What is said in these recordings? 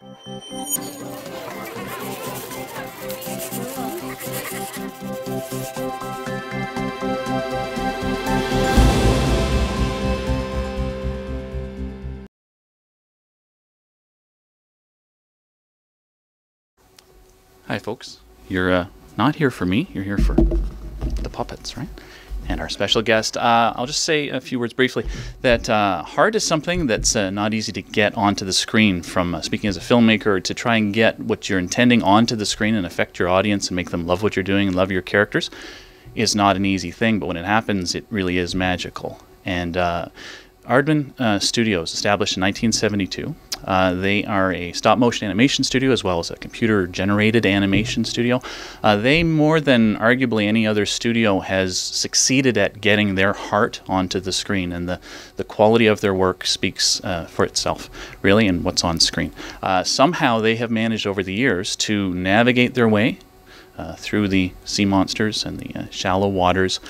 Hi, folks. You're uh, not here for me. You're here for the puppets, right? And our special guest. Uh, I'll just say a few words briefly. That uh, heart is something that's uh, not easy to get onto the screen. From uh, speaking as a filmmaker, to try and get what you're intending onto the screen and affect your audience and make them love what you're doing and love your characters, is not an easy thing. But when it happens, it really is magical. And uh, Aardman uh, Studios, established in 1972. Uh, they are a stop motion animation studio as well as a computer generated animation studio. Uh, they, more than arguably any other studio, has succeeded at getting their heart onto the screen, and the, the quality of their work speaks uh, for itself, really, and what's on screen. Uh, somehow they have managed over the years to navigate their way uh, through the sea monsters and the uh, shallow waters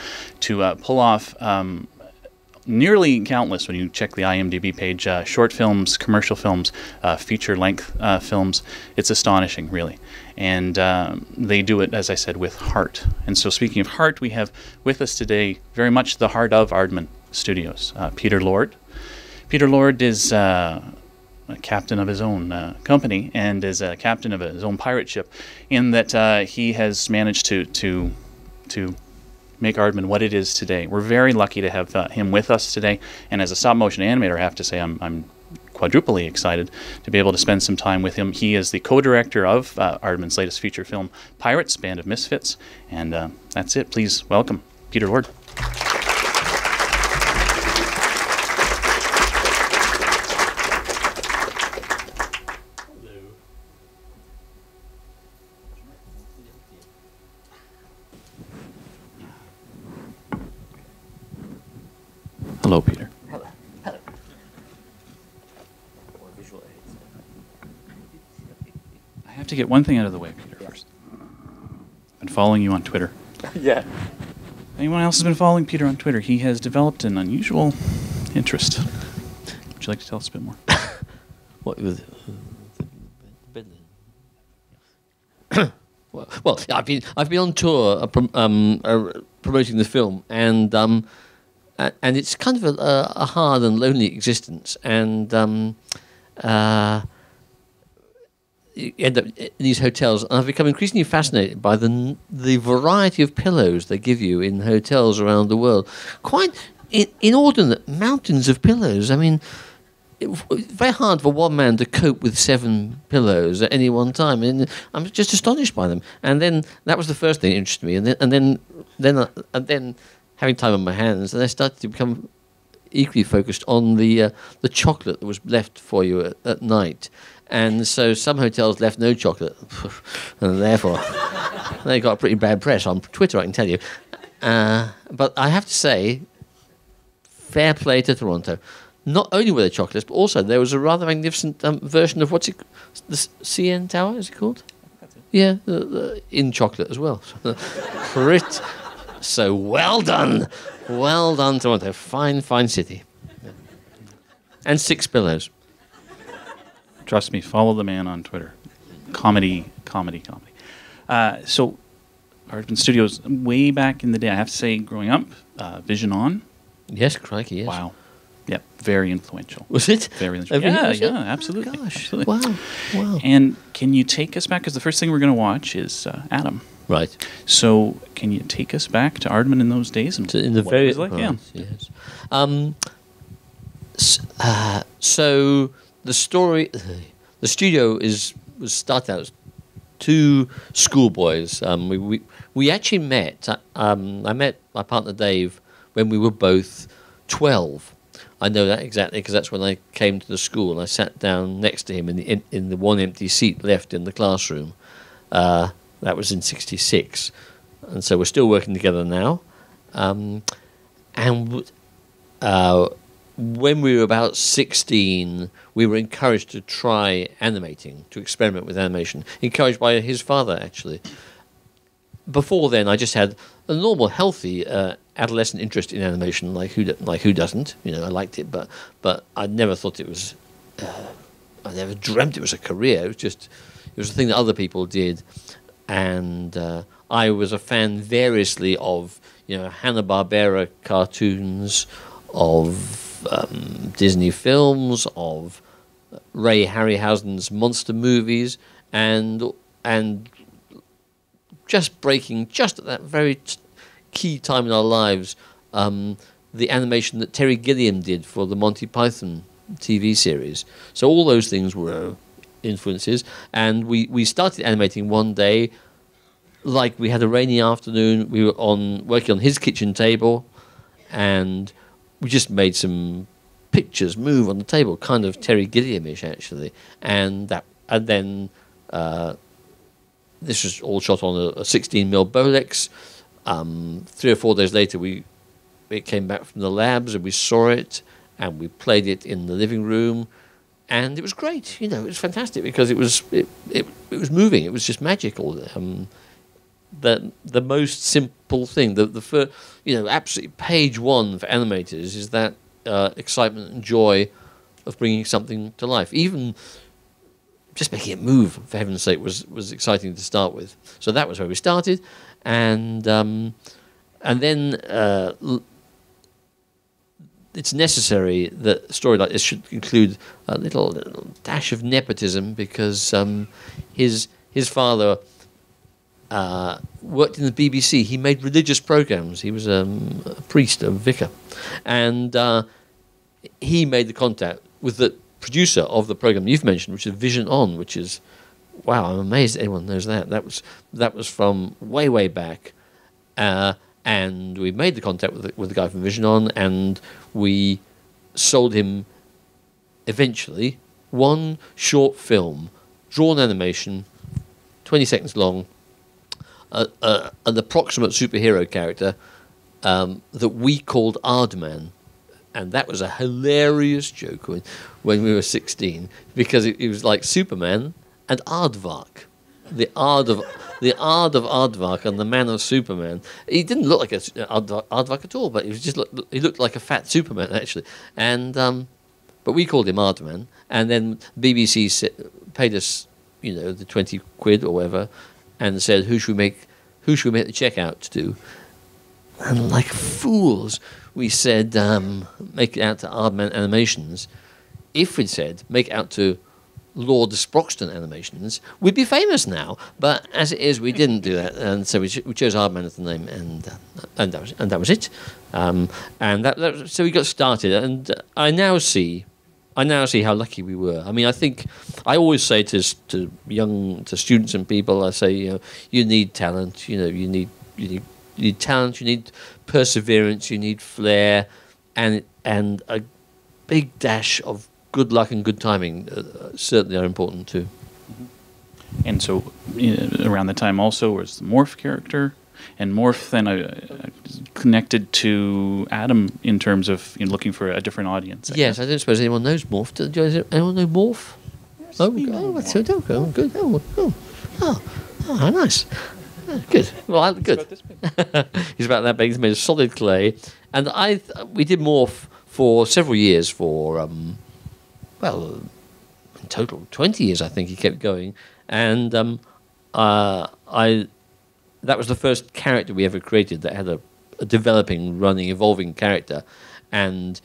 to uh, pull off um, nearly countless when you check the IMDb page. Uh, short films, commercial films, uh, feature length uh, films. It's astonishing, really. And um, they do it, as I said, with heart. And so, speaking of heart, we have with us today very much the heart of Aardman Studios, uh, Peter Lord. Peter Lord is uh, a captain of his own uh, company and is a captain of his own pirate ship, in that uh, he has managed to to to make Aardman what it is today. We're very lucky to have uh, him with us today, and as a stop motion animator, I have to say I'm, I'm quadruply excited to be able to spend some time with him. He is the co-director of uh, Aardman's latest feature film, Pirates, Band of Misfits, and uh, that's it. Please welcome Peter Lord. Get one thing out of the way, Peter, first. I've been following you on Twitter. yeah. Anyone else has been following Peter on Twitter? He has developed an unusual interest. Would you like to tell us a bit more? What was well, well, I've been I've been on tour uh, um, uh, promoting the film, and um, a- and it's kind of a, a a hard and lonely existence, and um, uh, you end up in these hotels, and I've become increasingly fascinated by the the variety of pillows they give you in hotels around the world. Quite inordinate mountains of pillows. I mean, it, it's very hard for one man to cope with seven pillows at any one time, and I'm just astonished by them. And then that was the first thing that interested me, and then and then then uh, and then having time on my hands, and I started to become equally focused on the uh, the chocolate that was left for you at, at night. And so some hotels left no chocolate, and therefore they got pretty bad press on Twitter. I can tell you. Uh, but I have to say, fair play to Toronto. Not only were there chocolates, but also there was a rather magnificent um, version of what's it, the CN Tower is it called? Yeah, the, the, in chocolate as well. Pretty, so well done, well done, Toronto. Fine, fine city. And six pillows. Trust me, follow the man on Twitter. Comedy, comedy, comedy. Uh, so, Aardman Studios, way back in the day, I have to say, growing up, uh, Vision On, Yes, crikey, yes. wow. Yep, very influential. Was it? Very influential. you- Yeah, yeah, absolutely. Gosh, absolutely. wow, wow. And can you take us back? Because the first thing we're going to watch is uh, Adam. Right. So, can you take us back to Aardman in those days? And to, in the very like? yeah. yes. Um, uh, so the story, the studio is was started out as two schoolboys. Um, we, we we actually met. Um, I met my partner Dave when we were both twelve. I know that exactly because that's when I came to the school and I sat down next to him in the in, in the one empty seat left in the classroom. Uh, that was in '66, and so we're still working together now. Um, and uh, when we were about 16, we were encouraged to try animating, to experiment with animation, encouraged by his father, actually. Before then, I just had a normal, healthy uh, adolescent interest in animation, like who, like who doesn't? You know, I liked it, but, but I never thought it was uh, I never dreamt it was a career. It was just it was a thing that other people did, and uh, I was a fan variously of you know Hanna Barbera cartoons, of um, Disney films, of Ray Harryhausen's monster movies, and and just breaking just at that very t- key time in our lives, um, the animation that Terry Gilliam did for the Monty Python TV series. So all those things were influences, and we we started animating one day. Like we had a rainy afternoon, we were on working on his kitchen table, and we just made some pictures move on the table, kind of Terry Gilliamish actually, and that and then uh, this was all shot on a, a 16 mm Bolex. Um, three or four days later, we it came back from the labs and we saw it and we played it in the living room, and it was great. You know, it was fantastic because it was it it, it was moving. It was just magical. Um, the the most simple thing, the the first, you know, absolutely page one for animators is that uh, excitement and joy of bringing something to life. Even just making it move, for heaven's sake, was was exciting to start with. So that was where we started, and um, and then uh, it's necessary that a story like this should include a little, little dash of nepotism because um, his his father uh, worked in the BBC. He made religious programs. He was um, a priest, a vicar, and uh, he made the contact with the producer of the program you've mentioned, which is Vision On, which is wow. I'm amazed anyone knows that. That was that was from way way back. Uh, and we made the contact with the, with the guy from Vision On, and we sold him eventually one short film, drawn animation, 20 seconds long, uh, uh, an approximate superhero character um, that we called Aardman. And that was a hilarious joke when, when we were 16 because it, it was like Superman and Aardvark. The Ard of the Ard of Aardvark and the Man of Superman. He didn't look like a Aardvark at all, but he was just look, he looked like a fat Superman actually. And um, but we called him Aardman. And then BBC paid us, you know, the twenty quid or whatever, and said, "Who should we make? Who should we make the check out to?" And like fools, we said, um, "Make it out to Aardman Animations." If we'd said, "Make it out to Lord Sproxton animations, we'd be famous now. But as it is, we didn't do that, and so we, ch- we chose Aardman as the name, and uh, and that was and that was it. Um, and that, that, so we got started, and I now see. I now see how lucky we were. I mean, I think I always say to to young to students and people, I say, you know, you need talent. You know, you need you need you need talent. You need perseverance. You need flair, and and a big dash of good luck and good timing uh, certainly are important too. And so, you know, around the time also was the Morph character, and Morph then uh, connected to Adam in terms of you know, looking for a different audience. I yes, guess. I don't suppose anyone knows Morph. Do anyone know Morph? Yes, oh, oh, that's so dope. Oh, good. Oh, oh, oh, oh nice. Oh, good. Well, good. About He's about that big. He's made of solid clay, and I we did Morph for several years for. Um, well, in total, 20 years, I think he kept going. And um, uh, I, that was the first character we ever created that had a, a developing, running, evolving character. And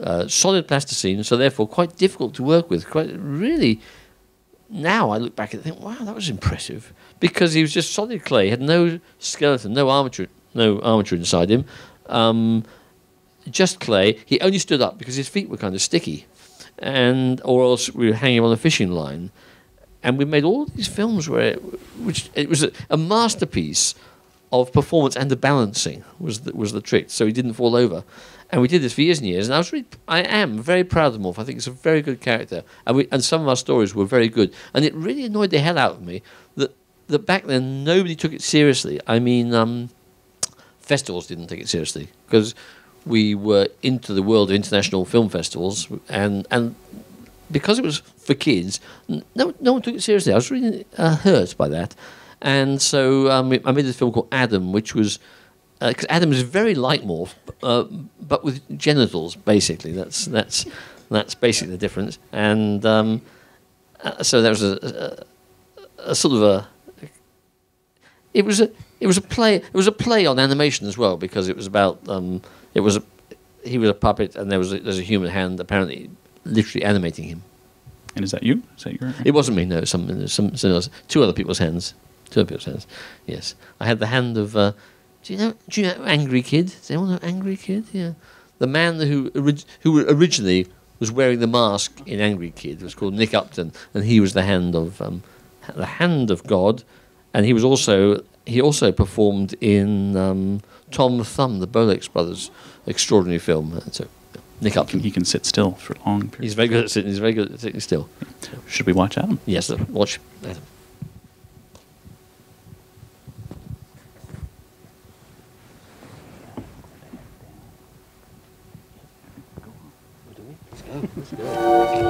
uh, solid plasticine, so therefore quite difficult to work with. Quite really, now I look back and think, wow, that was impressive because he was just solid clay, had no skeleton, no armature, no armature inside him, um, just clay. He only stood up because his feet were kind of sticky and or else we were hanging on a fishing line. And we made all these films where, it, which it was a, a, masterpiece of performance and the balancing was the, was the trick, so he didn't fall over. And we did this for years and years, and I was really, I am very proud of Morph. I think it's a very good character, and we, and some of our stories were very good. And it really annoyed the hell out of me that that back then nobody took it seriously. I mean, um, festivals didn't take it seriously because we were into the world of international film festivals, and and because it was for kids, no no one took it seriously. I was really uh, hurt by that, and so um, I made this film called Adam, which was because uh, Adam is very light morph, uh, but with genitals basically. That's that's that's basically the difference, and um, uh, so there was a, a, a sort of a. It was a it was a play it was a play on animation as well because it was about um, it was a he was a puppet and there was a, there's a human hand apparently literally animating him. And is that you? Is that your? It wasn't me. No, some some, some else, two other people's hands. Two other people's hands. Yes, I had the hand of. Uh, do you know? Do you know Angry Kid? Does anyone know Angry Kid? Yeah, the man who orig- who originally was wearing the mask in Angry Kid was called Nick Upton, and he was the hand of um, the hand of God, and he was also he also performed in um, Tom Thumb, the Bolex brothers, extraordinary film. Uh, So Nick Upton. He can sit still for long periods. He's very good at sitting. He's very good at sitting still. Should we watch Adam? Yes, watch. Adam. And we're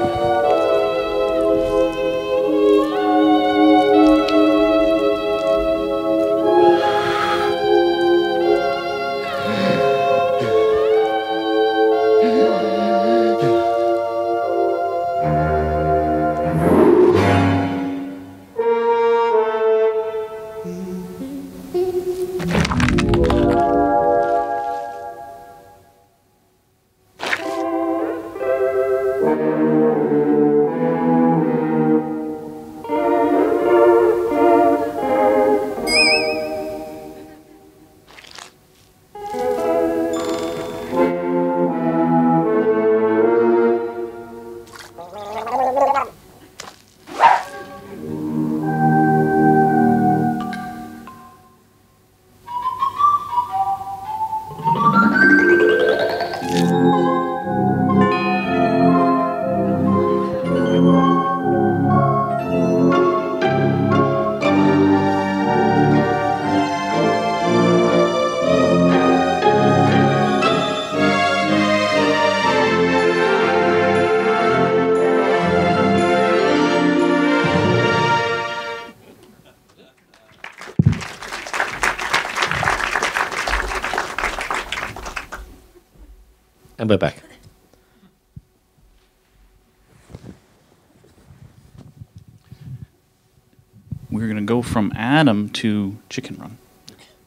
to Chicken Run.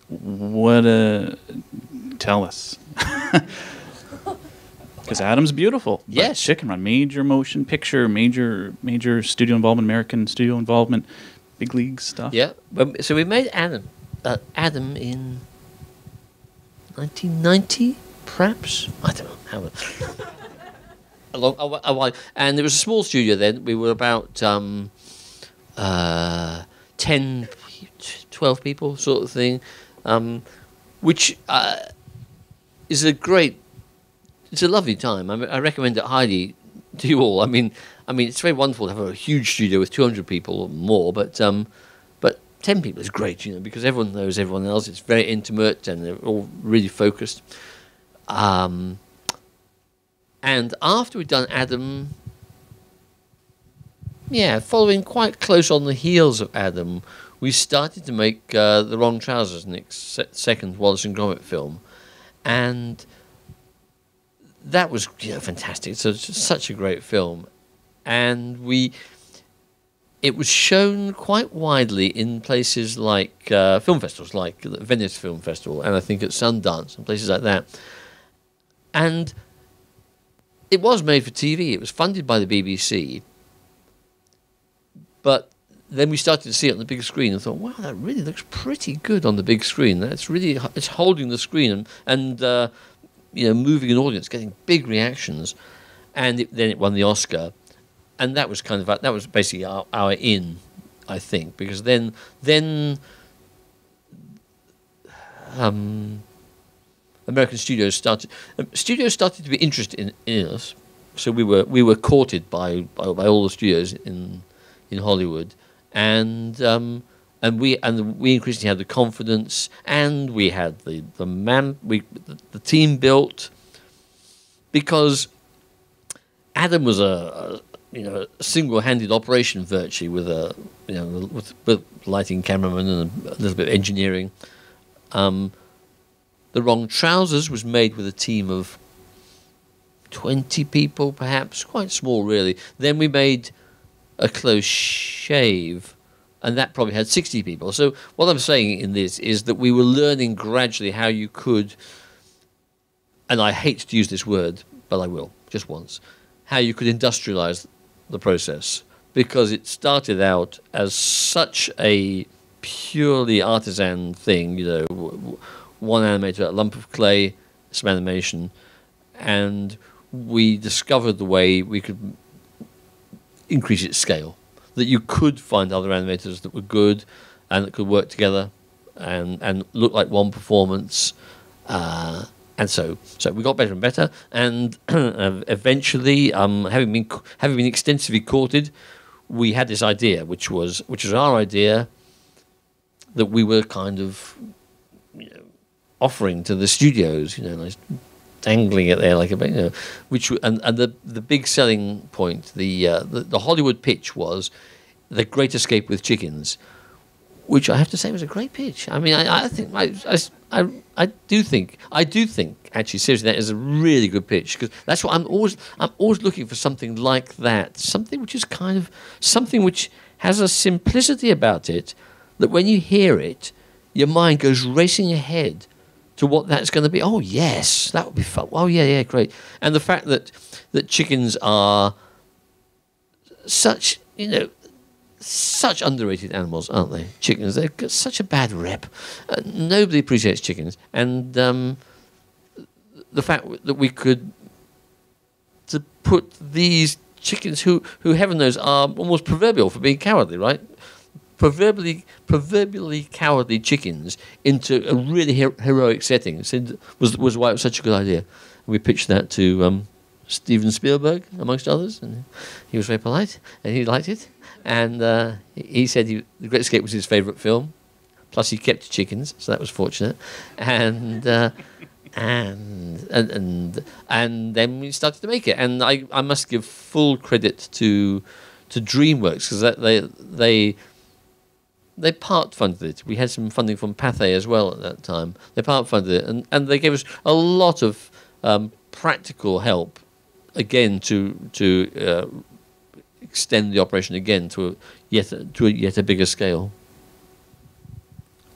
What uh tell us. Cuz Adam's beautiful. Yes. Chicken Run major motion picture, major major studio involvement, American studio involvement, big league stuff. Yeah. So we made Adam, uh, Adam in 1990, perhaps. I don't know how. a, long, a, a while, and there was a small studio then. We were about um, uh, 10, 12 people, sort of thing, um, which uh, is a great. It's a lovely time. I, I recommend it highly to you all. I mean, I mean, it's very wonderful to have a huge studio with 200 people or more, but um, but 10 people is great, you know, because everyone knows everyone else. It's very intimate and they're all really focused. Um, and after we'd done Adam, yeah, following quite close on the heels of Adam, we started to make uh, The Wrong Trousers, Nick's se- second Wallace and Gromit film. And that was you know, fantastic. So it's such a great film. And we it was shown quite widely in places like uh, film festivals, like the Venice Film Festival, and I think at Sundance and places like that. And it was made for TV. It was funded by the BBC. But then we started to see it on the big screen and thought, wow, that really looks pretty good on the big screen. That's really it's holding the screen and, and uh, you know moving an audience, getting big reactions. And it, then it won the Oscar and that was kind of that was basically our, our in, I think, because then then um, American studios started um, studios started to be interested in, in us, so we were we were courted by by, by all the studios in in Hollywood, and um, and we and we increasingly had the confidence, and we had the the man we the, the team built because Adam was a, a you know single-handed operation virtually with a you know with, with lighting cameraman and a little bit of engineering. Um, the wrong trousers was made with a team of twenty people, perhaps quite small, really. Then we made a close shave, and that probably had 60 people. So what I'm saying in this is that we were learning gradually how you could, and I hate to use this word, but I will just once, how you could industrialize the process because it started out as such a purely artisan thing, you know, one animator, a lump of clay, some animation, and we discovered the way we could increase its scale. That you could find other animators that were good and that could work together and, and look like one performance. Uh, and so, so we got better and better, and eventually, um, having been having been extensively courted, we had this idea, which was which was our idea, that we were kind of you know, offering to the studios, you know, dangling it there like a, you know, which and, and the the big selling point, the, uh, the the Hollywood pitch was the Great Escape with chickens, which I have to say was a great pitch. I mean, I, I think I, I, I do think I do think actually seriously that is a really good pitch because that's what I'm always I'm always looking for something like that, something which is kind of something which has a simplicity about it that when you hear it, your mind goes racing ahead to what that's going to be. Oh yes, that would be fun. Oh yeah, yeah, great. And the fact that that chickens are such you know such underrated animals, aren't they? Chickens, they've got such a bad rep. Uh, nobody appreciates chickens, and um, the fact that we could to put these chickens, who who heaven knows are almost proverbial for being cowardly, right? Proverbially, proverbially cowardly chickens into a really her- heroic setting was was why it was such a good idea. We pitched that to um, Steven Spielberg, amongst others, and he was very polite and he liked it. And uh, he said he, The Great Escape was his favourite film. Plus, he kept chickens, so that was fortunate. And uh, and and and and then we started to make it. And I, I must give full credit to to DreamWorks because they they they part funded it. We had some funding from Pathé as well at that time. They part funded it, and, and they gave us a lot of um, practical help again to to uh, extend the operation again to a yet to a yet a bigger scale.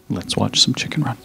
Let's watch some Chicken Run.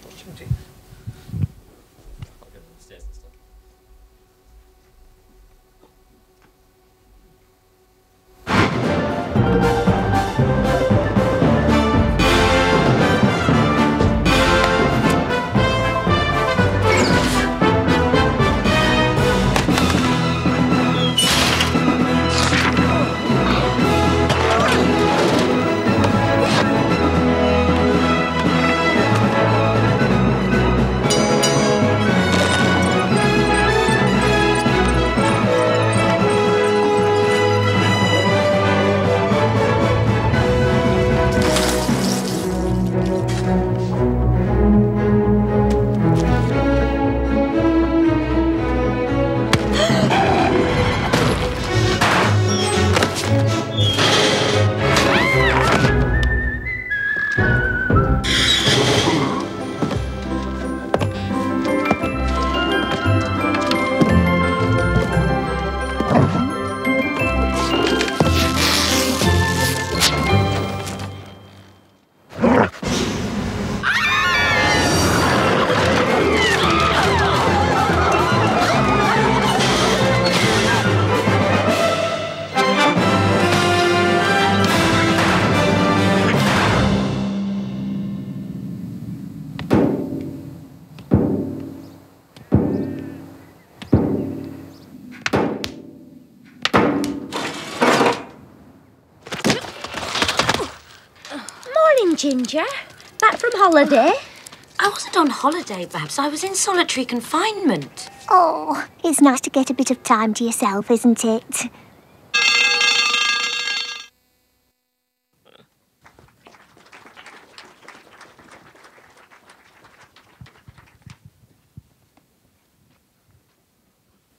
Holiday? I wasn't on holiday, Babs. I was in solitary confinement. Oh, it's nice to get a bit of time to yourself, isn't it?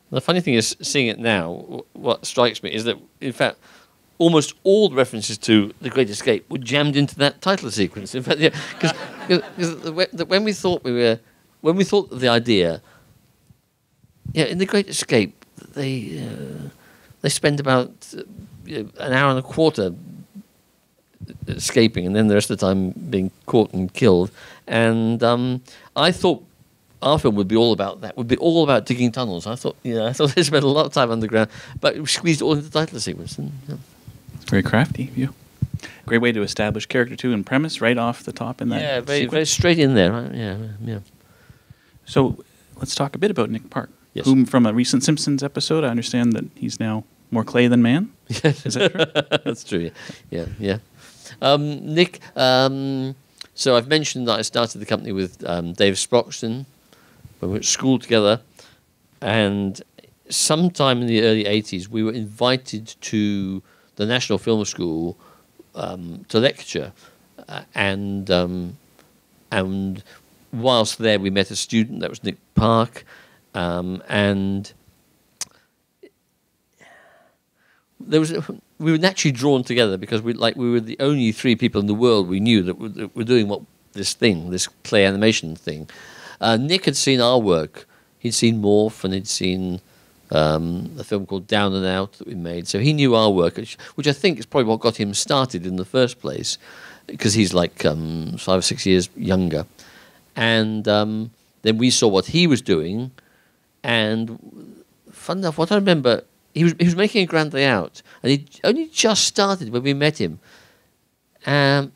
The funny thing is, seeing it now, what strikes me is that, in fact, almost all the references to The Great Escape were jammed into that title sequence. In fact, yeah, because when we thought we were, when we thought of the idea, yeah, in The Great Escape, they uh, they spend about know, an hour and a quarter escaping, and then the rest of the time being caught and killed. And um, I thought our film would be all about that. Would be all about digging tunnels. I thought, know, I thought they spent a lot of time underground, but squeezed all into the title sequence. And, yeah. It's very crafty of you. Great way to establish character too and premise right off the top in that. yeah, very, very straight in there. Right? Yeah, yeah. So let's talk a bit about Nick Park, Yes. whom from a recent Simpsons episode, I understand that he's now more clay than man. Is that true? That's true. Yeah, yeah. yeah. Um, Nick, um, so I've mentioned that I started the company with um, Dave Sproxton we were at school together, and sometime in the early '80s, we were invited to the National Film School um, to lecture, uh, and um, and whilst there, we met a student that was Nick Park, um, and there was we were naturally drawn together because we like we were the only three people in the world we knew that were, that were doing what this thing, this clay animation thing. Uh, Nick had seen our work. He'd seen Morph and he'd seen um, a film called Down and Out that we made. So he knew our work, which, which I think is probably what got him started in the first place, because he's like um, five or six years younger. And um, then we saw what he was doing, and fun enough, what I remember, he was he was making a Grand Day Out, and he only just started when we met him, um,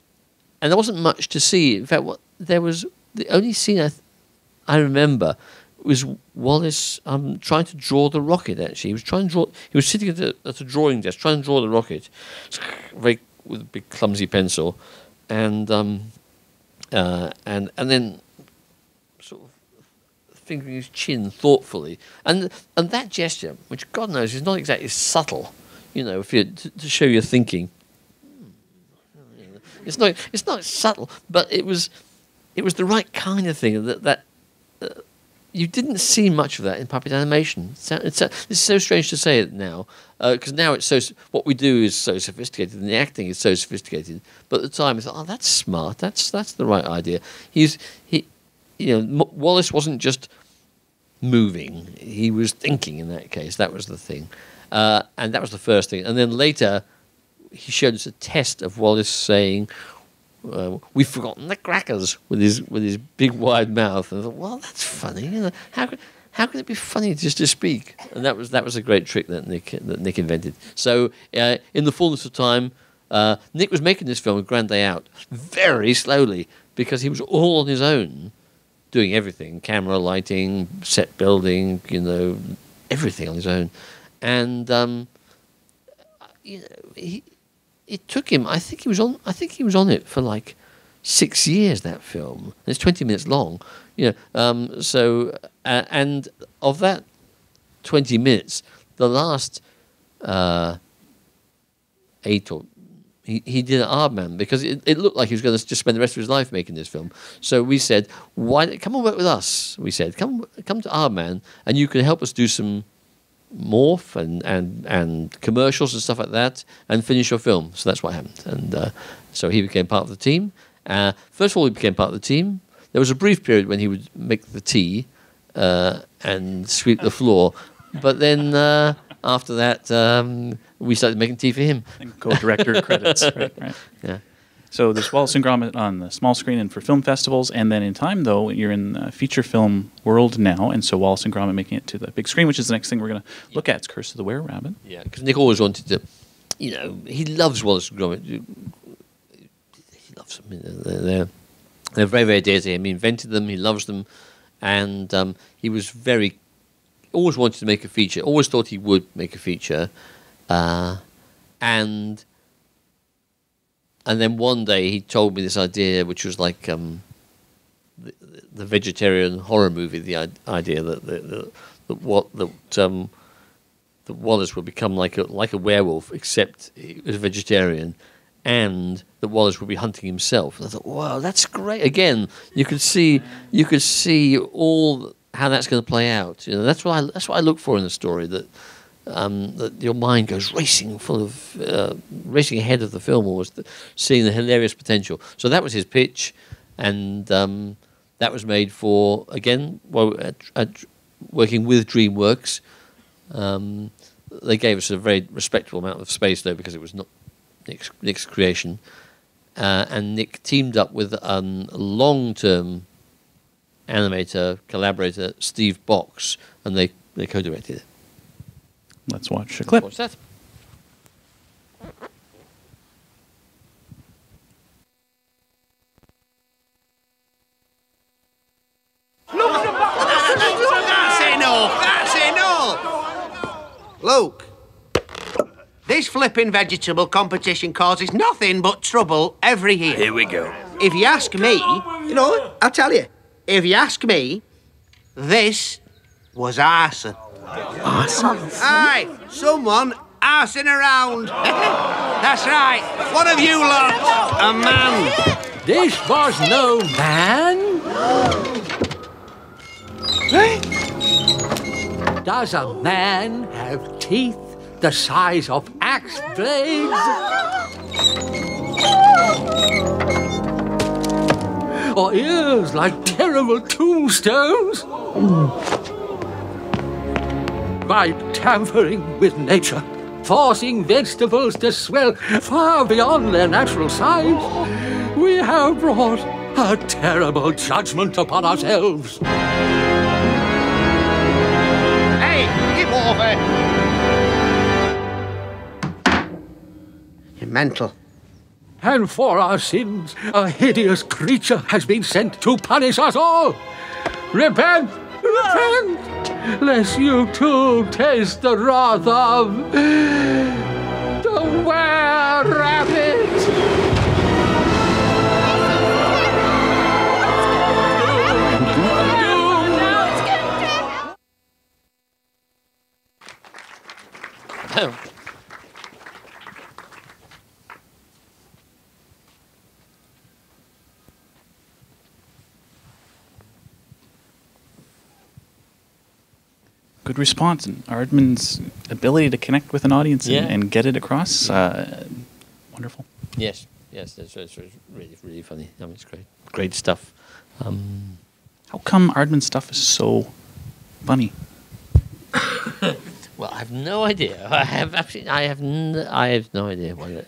and there wasn't much to see. In fact, what there was the only scene I, I remember was Wallace um, trying to draw the rocket. Actually, he was trying to draw. He was sitting at a, at a drawing desk trying to draw the rocket, very with a big clumsy pencil, and um, uh, and and then sort of fingering his chin thoughtfully, and and that gesture, which God knows is not exactly subtle, you know, if you to, to show your thinking. It's not it's not subtle, but it was it was the right kind of thing that that. Uh, you didn't see much of that in puppet animation. It's, it's, it's so strange to say it now, because now it's so what we do is so sophisticated, and the acting is so sophisticated. But at the time, it's oh, that's smart. That's that's the right idea. He's he, you know, M- Wallace wasn't just moving; he was thinking. In that case, that was the thing, uh, and that was the first thing. And then later, he showed us a test of Wallace saying, uh, "We've forgotten the crackers" with his with his big wide mouth. And I thought, well, that's funny. You know, how could how could it be funny just to speak? And that was that was a great trick that Nick that Nick invented. So uh, in the fullness of time, uh, Nick was making this film, Grand Day Out, very slowly because he was all on his own, doing everything: camera, lighting, set building, you know, everything on his own. And um, you know, he it took him. I think he was on. I think he was on it for like six years. That film. It's twenty minutes long. You know. Um, so uh, and of that twenty minutes, the last uh, eight or he, he did an Aardman because it, it looked like he was going to just spend the rest of his life making this film. So we said, "Why come and work with us?" We said, "Come come to Aardman, and you can help us do some." Morph and, and, and commercials and stuff like that and finish your film. So that's what happened. And uh, so he became part of the team. Uh, first of all, he became part of the team. There was a brief period when he would make the tea uh, and sweep the floor. But then uh, after that, um, we started making tea for him. And co-director credits. Right, right. Yeah. So there's Wallace and Gromit on the small screen and for film festivals, and then in time though you're in the feature film world now, and so Wallace and Gromit making it to the big screen, which is the next thing we're going to look at. It's Curse of the Were Rabbit. Yeah, because Nick always wanted to, you know, he loves Wallace and Gromit. He loves them. They're, they're, they're very, very dear to him. He invented them. He loves them, and um, he was very, always wanted to make a feature. Always thought he would make a feature, uh, and and then one day he told me this idea, which was like um, the, the vegetarian horror movie. The idea that that, what that um, that Wallace would become like a like a werewolf, except he was a vegetarian, and that Wallace would be hunting himself. And I thought, wow, that's great. Again, you could see you could see all how that's going to play out. You know, that's what I that's what I look for in a story that. Um, that your mind goes racing, full of uh, racing ahead of the film, almost seeing the hilarious potential. So that was his pitch, and um, that was made for again, well, at, at, working with DreamWorks, um, they gave us a very respectable amount of space though because it was not Nick's, Nick's creation, uh, and Nick teamed up with um, long-term animator collaborator Steve Box, and they they co-directed it. Let's watch a clip. Watch that. That's enough! That's enough! Luke, this flipping vegetable competition causes nothing but trouble every year. Here we go. If you ask me, you know, I'll tell you. If you ask me, this was arson. Arson? Aye, someone arsing around. That's right. One of you lot, a man. This was no man. Does a man have teeth the size of axe blades? Or ears like terrible tombstones? Hmm. By tampering with nature, forcing vegetables to swell far beyond their natural size, we have brought a terrible judgment upon ourselves. Hey, give over. Eh? You're mental. And for our sins, a hideous creature has been sent to punish us all. Repent! Repent! Lest you too taste the wrath of the were rabbit! Good response and Aardman's ability to connect with an audience and, Yeah. and get it across. Uh, wonderful. Yes, yes, that's, that's really, really funny. I mean, it's great, great stuff. Um, How come Aardman's stuff is so funny? well, I have no idea. I have absolutely, I have, n- I have no idea what it.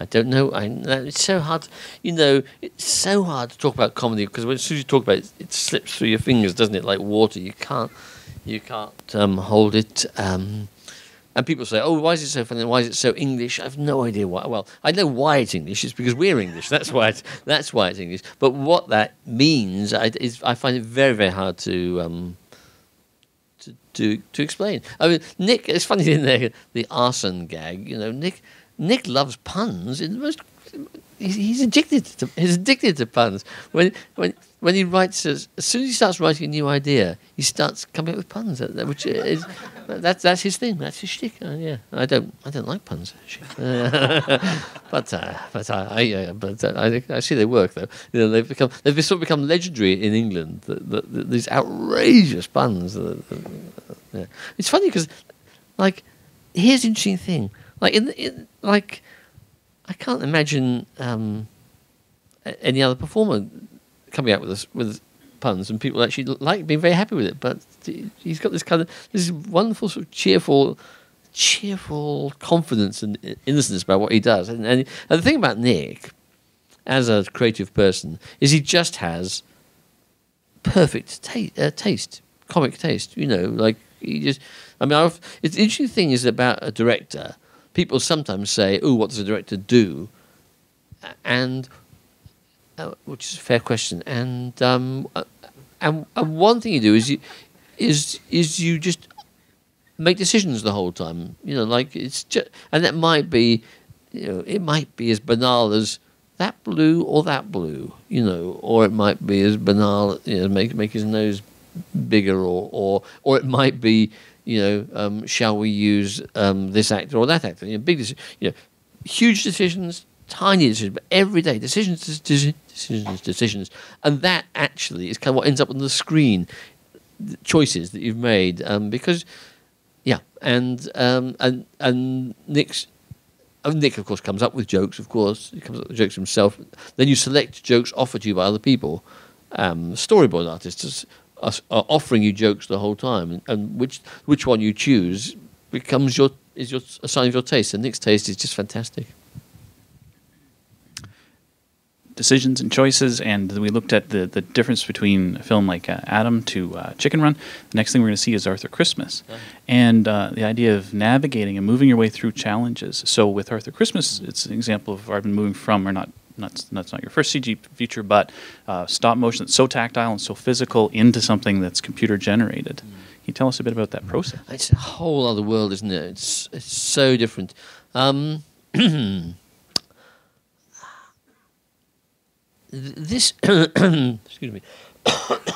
I don't know. I it's so hard. You know, it's so hard to talk about comedy because as soon as you talk about it, it slips through your fingers, doesn't it? Like water. You can't, you can't um, hold it. Um, and people say, "Oh, why is it so funny? Why is it so English?" I have no idea why. Well, I know why it's English. It's because we're English. That's why. It's, that's why it's English. But what that means, I, is, I find it very, very hard to. Um, to, to, to explain. I mean, Nick, it's funny in there, the arson gag, you know, Nick Nick loves puns the most. He's, he's addicted to he's addicted to puns. When when when he writes, as, soon as he starts writing a new idea, he starts coming up with puns, uh, which is that's that's his thing. That's his shtick. Uh, yeah, I don't I don't like puns, but uh, but I, I but uh, I, I see they work though. You know, they've become they've sort of become legendary in England. The, the, the, these outrageous puns. Yeah. It's funny because, like, here's the interesting thing. Like in, in like, I can't imagine um, any other performer coming out with this, with puns and people actually like being very happy with it. But he- he's got this kind of this wonderful sort of cheerful, cheerful confidence and innocence about what he does. And, and, and the thing about Nick, as a creative person, is he just has perfect ta- uh, taste, comic taste. You know, like he just. I mean, I've, it's the interesting thing is about a director. People sometimes say, "Oh, what does a director do?" And uh, which is a fair question. And um, uh, and, one thing you do is you is is you just make decisions the whole time. You know, like it's just, and that might be, you know, it might be as banal as that blue or that blue, you know, or it might be as banal, you know, make make his nose bigger, or or or it might be, you know, um, shall we use um, this actor or that actor? You know, big, you know, huge decisions, tiny decisions, but every day decisions, decisions, decisions, and that actually is kind of what ends up on the screen. The choices that you've made, um, because yeah, and um, and and Nick's Nick, of course, comes up with jokes. Of course, he comes up with jokes himself. Then you select jokes offered to you by other people. Um, storyboard artists are, are offering you jokes the whole time, and, and which which one you choose becomes your is your a sign of your taste. And Nick's taste is just fantastic. Decisions and choices, and we looked at the, the difference between a film like uh, Adam to uh, Chicken Run. The next thing we're going to see is Arthur Christmas, and uh, the idea of navigating and moving your way through challenges. So with Arthur Christmas, it's an example of Aardman moving from, or not, not that's not your first CG feature, but uh, stop motion that's so tactile and so physical into something that's computer generated. Can you tell us a bit about that process? It's a whole other world, isn't it? It's it's so different. Um, th- this excuse me,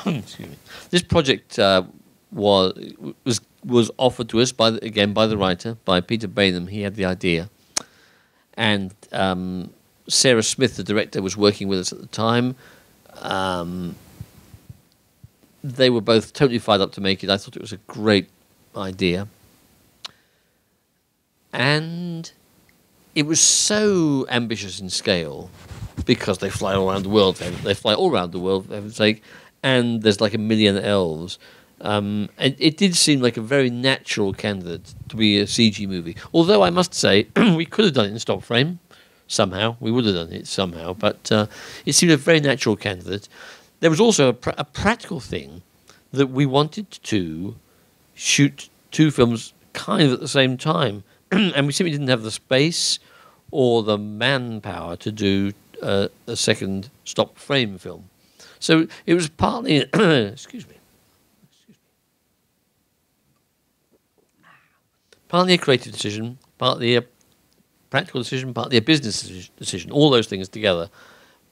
excuse me. This project uh, was was was offered to us by the, again by the writer by Peter Baynham. He had the idea, and um, Sarah Smith, the director, was working with us at the time. Um, they were both totally fired up to make it. I thought it was a great idea. And it was so ambitious in scale because they fly all around the world. They, fly all around the world, for heaven's sake, and there's like a million elves. Um, and it did seem like a very natural candidate to be a CG movie. Although I must say, we could have done it in stop frame somehow. We would have done it somehow, but uh, it seemed a very natural candidate. There was also a, pr- a practical thing that we wanted to shoot two films kind of at the same time, and we simply didn't have the space or the manpower to do a second stop frame film. So it was partly, excuse me, partly a creative decision, partly a practical decision, partly a business decision. All those things together.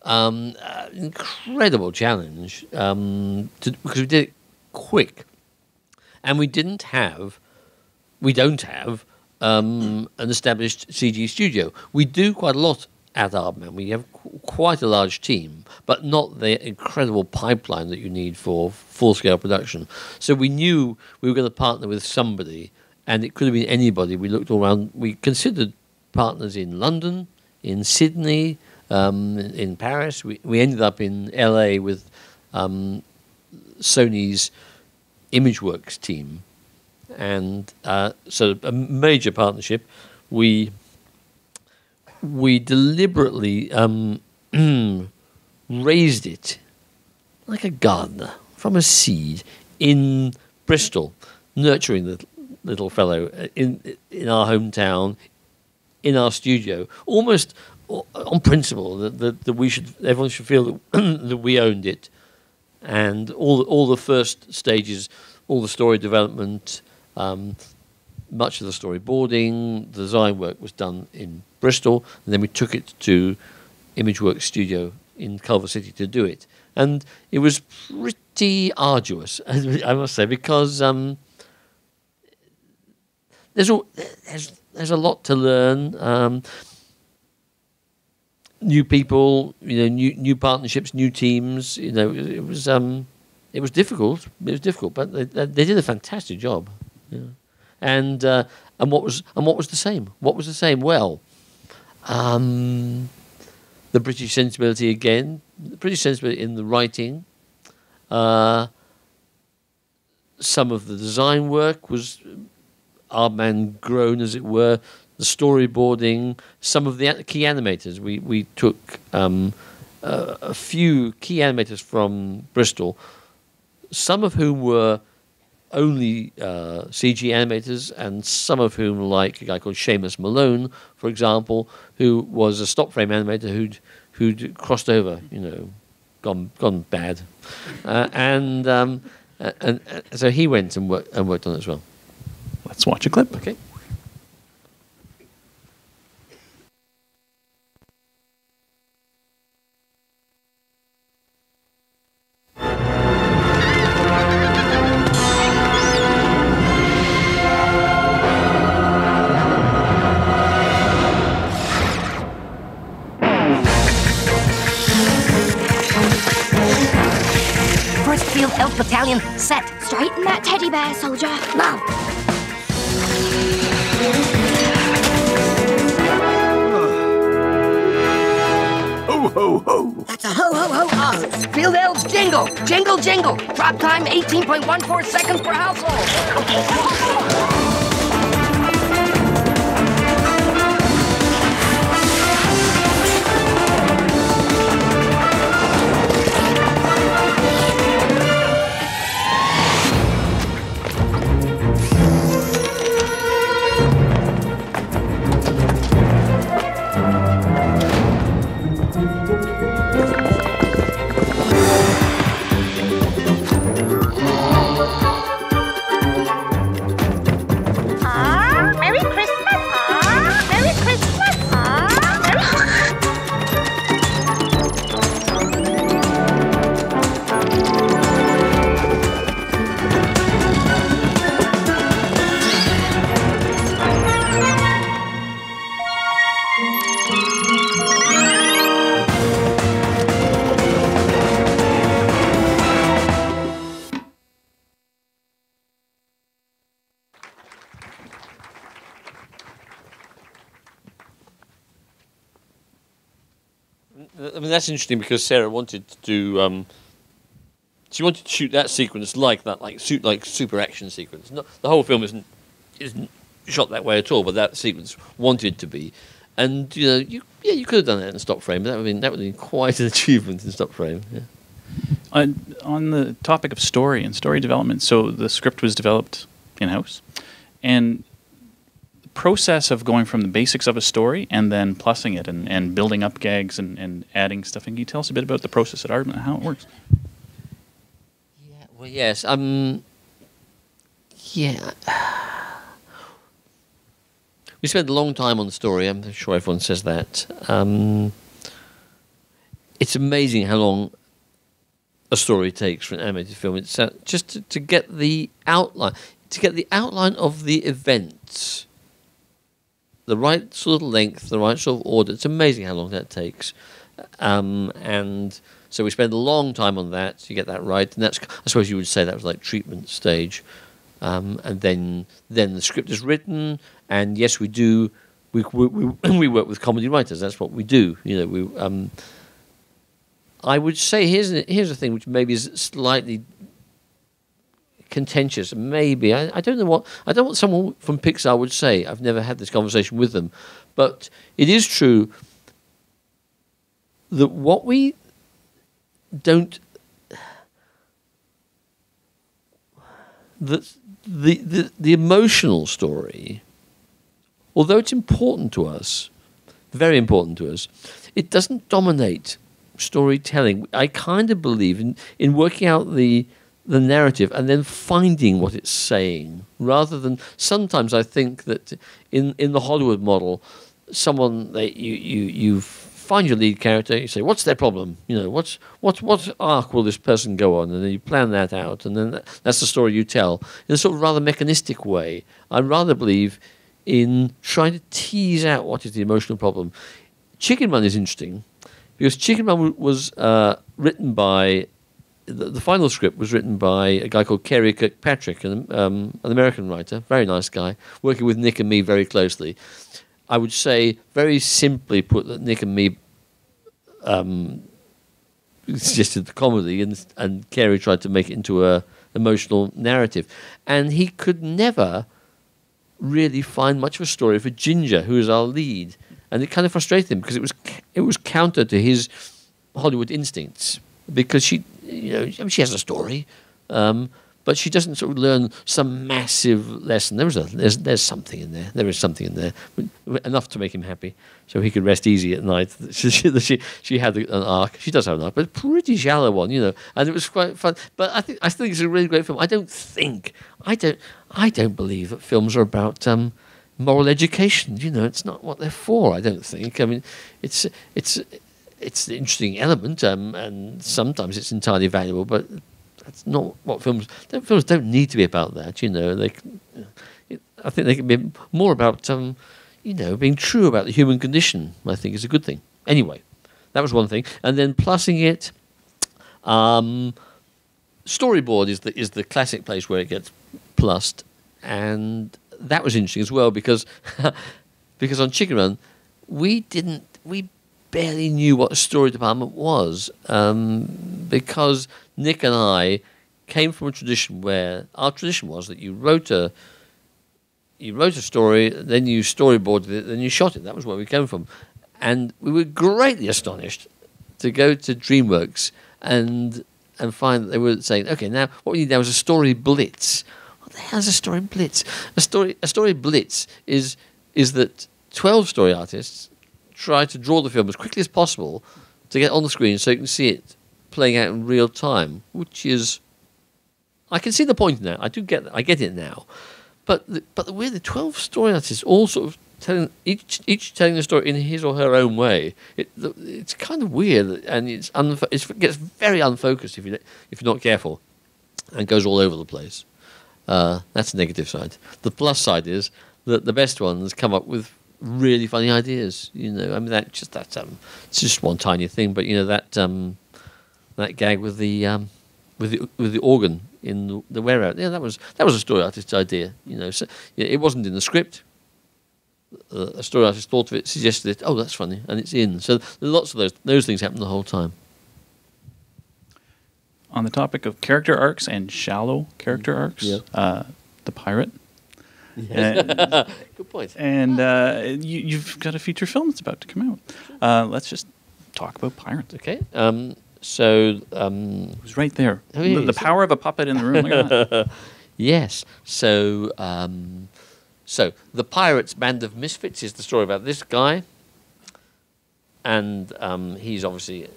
Um, uh, incredible challenge um, to, because we did it quick, and we didn't have, we don't have um, an established CG studio. We do quite a lot at Aardman. We have qu- quite a large team, but not the incredible pipeline that you need for full scale production. So we knew we were going to partner with somebody, and it could have been anybody. We looked all around. We considered partners in London, in Sydney, um, in, in Paris. We, we ended up in LA with um, Sony's ImageWorks team. And uh, so a major partnership. We we deliberately um, raised it like a gardener from a seed in Bristol, nurturing the little fellow uh, in in our hometown, in our studio, almost on principle that, that, that we should everyone should feel that, that we owned it, and all all the first stages, all the story development. Um, much of the storyboarding, the design work was done in Bristol, and then we took it to ImageWorks Studio in Culver City to do it. And it was pretty arduous, I must say, because um, there's, a, there's, there's a lot to learn. Um, new people, you know, new new partnerships, new teams. You know, it, was um, it was difficult. It was difficult, but they, they they did a fantastic job. Yeah. And uh, and what was and what was the same? What was the same? Well, um, the British sensibility again. The British sensibility in the writing. Uh, some of the design work was Aardman grown, as it were. The storyboarding, some of the key animators. We we took um, a, a few key animators from Bristol, some of whom were only uh, CG animators, and some of whom, like a guy called Seamus Malone, for example, who was a stop frame animator who'd who'd crossed over, you know, gone gone bad, uh, and, um, and and so he went and worked and worked on it as well. Let's watch a clip. Okay. Battalion, set. Straighten that teddy bear, soldier. Now. Ho, ho, ho. That's a ho ho ho ho. Field Elves jingle, jingle jingle. Drop time 18.14 seconds per household. That's interesting because Sarah wanted to do. Um, she wanted to shoot that sequence like that, like suit like super action sequence. Not, the whole film isn't isn't shot that way at all, but that sequence wanted to be. And you know, you yeah, you could have done that in stop frame, but that would been that would have been quite an achievement in stop frame. Yeah. Uh, on the topic of story and story development, so the script was developed in house, and process of going from the basics of a story and then plussing it and, and building up gags and, and adding stuff. And can you tell us a bit about the process at Aardman and how it works? Yeah, well, yes. Um. Yeah. We spent a long time on the story. I'm sure everyone says that. Um, it's amazing how long a story takes for an animated film. It's uh, just to, to get the outline, to get the outline of the events, the right sort of length, the right sort of order. It's amazing how long that takes. Um, and so we spend a long time on that to get that right. And that's, I suppose you would say that was like treatment stage. Um, and then then the script is written, and yes, we do. We, we, we, we work with comedy writers. That's what we do. You know, we. Um, I would say here's here's a thing which maybe is slightly contentious. Maybe I, I don't know what I don't know what someone from Pixar would say. I've never had this conversation with them, but it is true that what we don't that the, the the emotional story, although it's important to us, very important to us, it doesn't dominate storytelling. I kind of believe in, in working out the the narrative and then finding what it's saying, rather than sometimes I think that in in the Hollywood model, someone that you you you find your lead character, you say, what's their problem? You know, what's what what arc will this person go on, and then you plan that out, and then that, that's the story you tell in a sort of rather mechanistic way. I rather believe in trying to tease out what is the emotional problem. Chicken Run is interesting because Chicken Run was uh, written by the, the, final script was written by a guy called Karey Kirkpatrick, an, um, an American writer, very nice guy, working with Nick and me very closely. I would say, very simply put, that Nick and me um, suggested the comedy, and and Karey tried to make it into a emotional narrative, and he could never really find much of a story for Ginger, who is our lead, and it kind of frustrated him because it was it was counter to his Hollywood instincts because she you know, she has a story, um, but she doesn't sort of learn some massive lesson. There was a, there's, there's something in there. There is something in there, enough to make him happy, so he could rest easy at night. She, she, she had an arc. She does have an arc, but a pretty shallow one, you know. And it was quite fun. But I think I think it's a really great film. I don't think I don't I don't believe that films are about. Um, moral education. You know, it's not what they're for. I don't think. I mean, it's it's it's an interesting element, um, and sometimes it's entirely valuable, but that's not what films. Films don't need to be about that. You know, they. I think they can be more about, um, you know, being true about the human condition. I think is a good thing. Anyway, that was one thing, and then plussing it. Um, storyboard is the is the classic place where it gets plussed, and that was interesting as well because because on Chicken Run we didn't we barely knew what a story department was um, because Nick and I came from a tradition where our tradition was that you wrote a you wrote a story, then you storyboarded it, then you shot it. That was where we came from, and we were greatly astonished to go to DreamWorks and and find that they were saying, okay, now what we need now is a story blitz. What the hell is a story blitz? A story a story blitz is is that twelve story artists try to draw the film as quickly as possible to get on the screen so you can see it playing out in real time, which is. I can see the point in that. I do get I get it now. But the, but the way the 12 story artists all sort of telling each each telling the story in his or her own way. It, it's kind of weird and it's, unfo- it gets very unfocused if you if you're not careful, and goes all over the place. Uh, that's the negative side. The plus side is that the best ones come up with really funny ideas. You know, I mean that just that um, it's just one tiny thing, but you know that um, that gag with the um, with the with the organ in the, the wear out. Yeah, that was that was a story artist's idea. You know, so yeah, it wasn't in the script. uh, a story artist thought of it, suggested it. Oh, that's funny, and it's in. So lots of those those things happen the whole time. On the topic of character arcs and shallow character arcs, Yeah. uh, the pirate. And, Good point. and uh, you, you've got a feature film that's about to come out. Uh, let's just talk about pirates. Okay. Um, so um, Who's right there? Oh, yeah, the, the power of a puppet in the room. Look at that. Yes. So, um, so the pirates' band of misfits is the story about this guy, and um, he's obviously,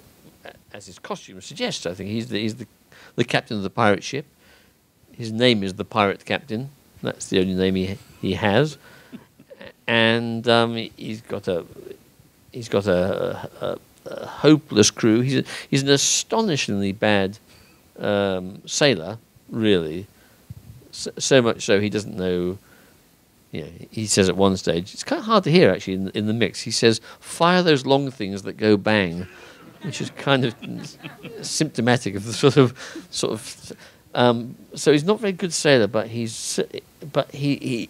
as his costume suggests, I think he's the, he's the the captain of the pirate ship. His name is the pirate captain. That's the only name he he has, and um, he's got a he's got a, a, a hopeless crew. He's a, he's an astonishingly bad um, sailor, really so, so much so he doesn't know. You know, he says at one stage, it's kind of hard to hear actually in, in the mix. He says, "Fire those long things that go bang," which is kind of symptomatic of the sort of sort of. Um, so he's not a very good sailor, but he's but he, he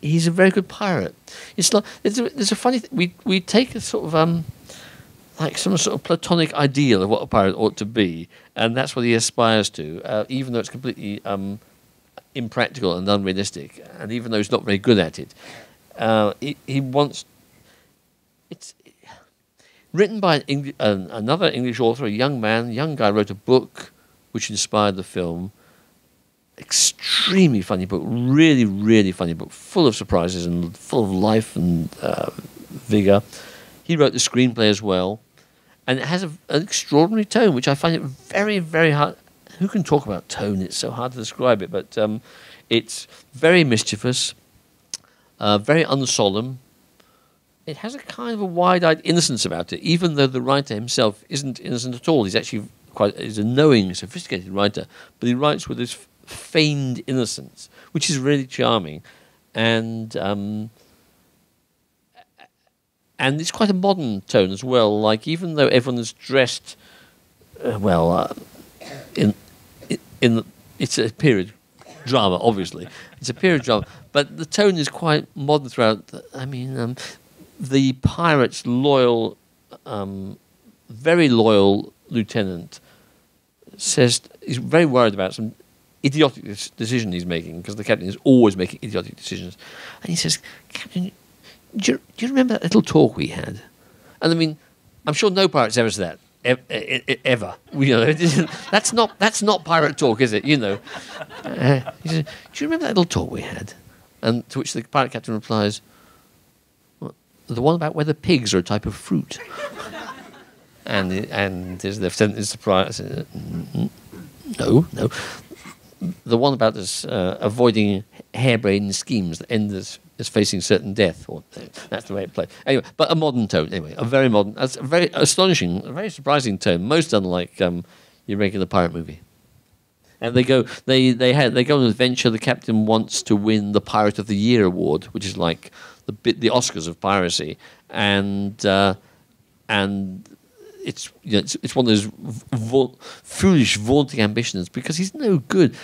he's a very good pirate. It's not. There's a, there's a funny. Th- we we take a sort of um like some sort of platonic ideal of what a pirate ought to be, and that's what he aspires to, uh, even though it's completely um, impractical and unrealistic, and even though he's not very good at it. Uh, he, he wants. It's written by an Eng- an, another English author, a young man, young guy, wrote a book which inspired the film. Extremely funny book, really, really funny book, full of surprises and full of life and uh, vigor. He wrote the screenplay as well, and it has a, an extraordinary tone, which I find it very, very hard. Who can talk about tone? It's so hard to describe it, but um, it's very mischievous, uh, very unsolemn. It has a kind of a wide-eyed innocence about it, even though the writer himself isn't innocent at all. He's actually quite he's a knowing, sophisticated writer, but he writes with this feigned innocence, which is really charming, and. Um, and it's quite a modern tone as well. Like even though everyone is dressed, uh, well, uh, in in the, it's a period drama, obviously. It's a period drama, but the tone is quite modern throughout. I mean, um, the pirate's loyal, um, very loyal lieutenant says he's very worried about some idiotic decision he's making because the captain is always making idiotic decisions, and he says, "Captain, do you, do you remember that little talk we had?" And I mean, I'm sure no pirate's ever said that ev- ever. You know, that's not that's not pirate talk, is it? You know. Uh, he says, "Do you remember that little talk we had?" And to which the pirate captain replies, "What, "The one about whether pigs are a type of fruit." And and his lieutenant is surprised. uh, "Mm, No, no. The one about this uh, avoiding harebrained schemes that end as, as facing certain death. Or, that's the way it played. Anyway, but a modern tone. Anyway, a very modern, that's a very astonishing, a very surprising tone. Most unlike um, your regular pirate movie. And they go, they they had they go on an adventure. The captain wants to win the Pirate of the Year award, which is like the bit the Oscars of piracy, and uh, and it's you know, it's, it's one of those foolish vaunting ambitions because he's no good.